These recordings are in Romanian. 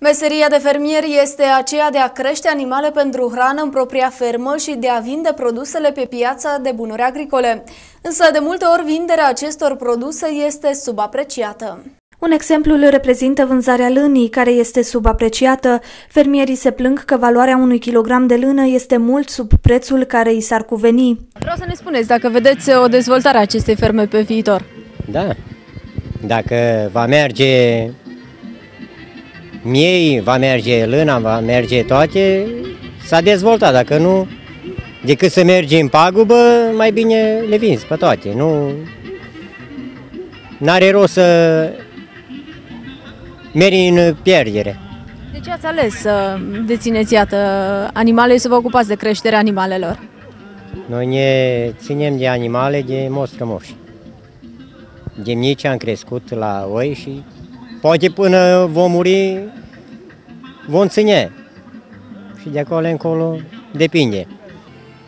Meseria de fermier este aceea de a crește animale pentru hrană în propria fermă și de a vinde produsele pe piața de bunuri agricole. Însă, de multe ori, vinderea acestor produse este subapreciată. Un exemplu îl reprezintă vânzarea lânii, care este subapreciată. Fermierii se plâng că valoarea unui kilogram de lână este mult sub prețul care îi s-ar cuveni. Vreau să ne spuneți dacă vedeți o dezvoltare a acestei ferme pe viitor. Da. Dacă va merge miei, va merge lâna, va merge toate, s-a dezvoltat. Dacă nu, decât să mergi în pagubă, mai bine le vinzi pe toate. Nu are rost să mergi în pierdere. De ce ați ales să dețineți, iată, animale și să vă ocupați de creșterea animalelor? Noi ne ținem de animale de mostrămoși. De mici am crescut la oi și poate până vom muri, vom ține. Și de acolo încolo depinde.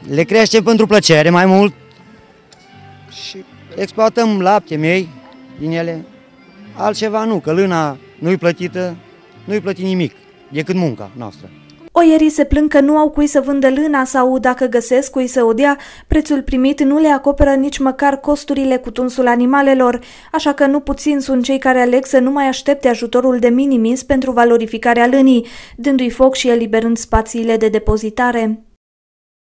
Le creștem pentru plăcere mai mult și exploatăm lapte miei din ele. Altceva nu, că lâna nu-i plătită, nu-i plătit nimic, decât munca noastră. Oierii se plâng că nu au cui să vândă lâna sau, dacă găsesc cui să o dea, prețul primit nu le acoperă nici măcar costurile cu tunsul animalelor, așa că nu puțin sunt cei care aleg să nu mai aștepte ajutorul de minimis pentru valorificarea lânii, dându-i foc și eliberând spațiile de depozitare.